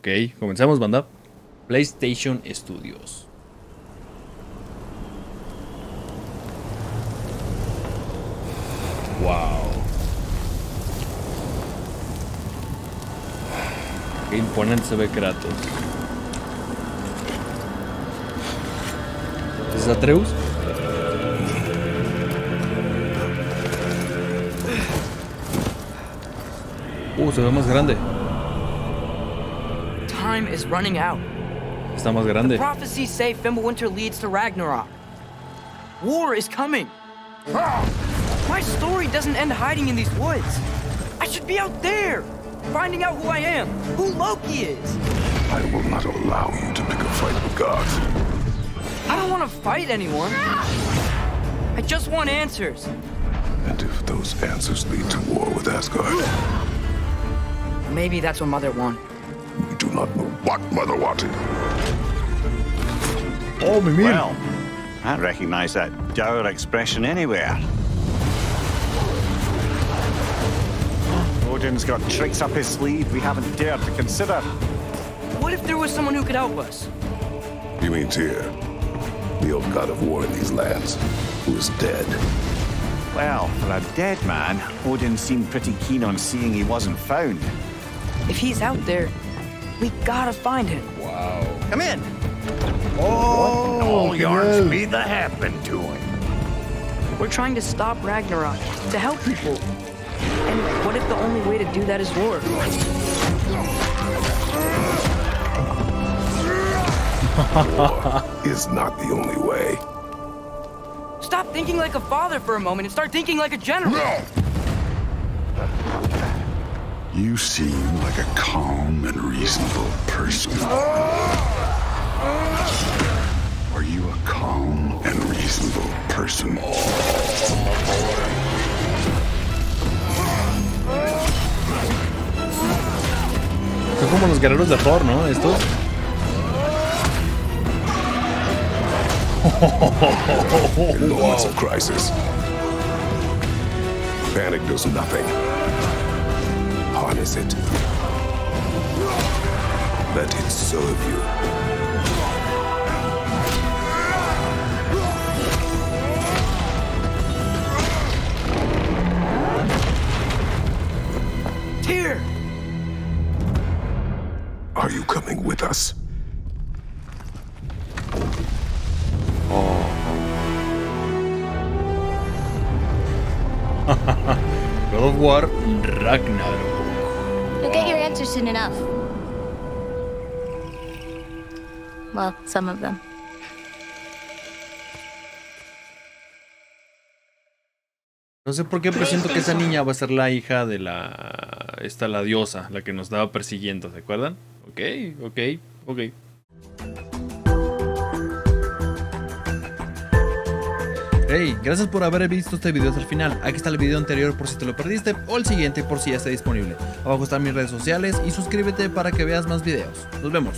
Ok, comenzamos, banda. PlayStation Studios. Wow. Qué imponente se ve Kratos. ¿Es Atreus? Uh, se ve más grande. Time is running out. Está más grande. Prophecies say Fimbulwinter leads to Ragnarok. War is coming. My story doesn't end hiding in these woods. I should be out there, finding out who I am, who Loki is. I will not allow you to pick a fight with gods. I don't want to fight anyone. I just want answers. And if those answers lead to war with Asgard, Maybe that's what Mother wanted. We do not know what Mother wanted. Oh, Mimir. Well, I recognize that dour expression anywhere. Odin's got tricks up his sleeve we haven't dared to consider. What if there was someone who could help us? You mean Tyr, the old god of war in these lands, who is dead. Well, for a dead man, Odin seemed pretty keen on seeing he wasn't found. If he's out there, we gotta find him. Wow. Come in. Oh, all qué yarns mal. be the happened to him. We're trying to stop Ragnarok, to help people. And what if the only way to do that is war? war Is not the only way. Stop thinking like a father for a moment and start thinking like a general. You seem like a calm and reasonable person. Are you a calm and reasonable person? Son como los guerreros de Thor, ¿no? Estos. In moments of crisis, panic does nothing. Harness it. Let it serve you. Tyr! Are you coming with us? God of War Ragnarok. You'll get your answers soon enough. Well, some of them. No sé por qué presiento que esa niña va a ser la hija de la. Esta, la diosa, la que nos estaba persiguiendo, ¿se acuerdan? Ok, ok, ok. Hey, gracias por haber visto este video hasta el final. Aquí está el video anterior por si te lo perdiste o el siguiente por si ya está disponible. Abajo están mis redes sociales y suscríbete para que veas más videos. Nos vemos.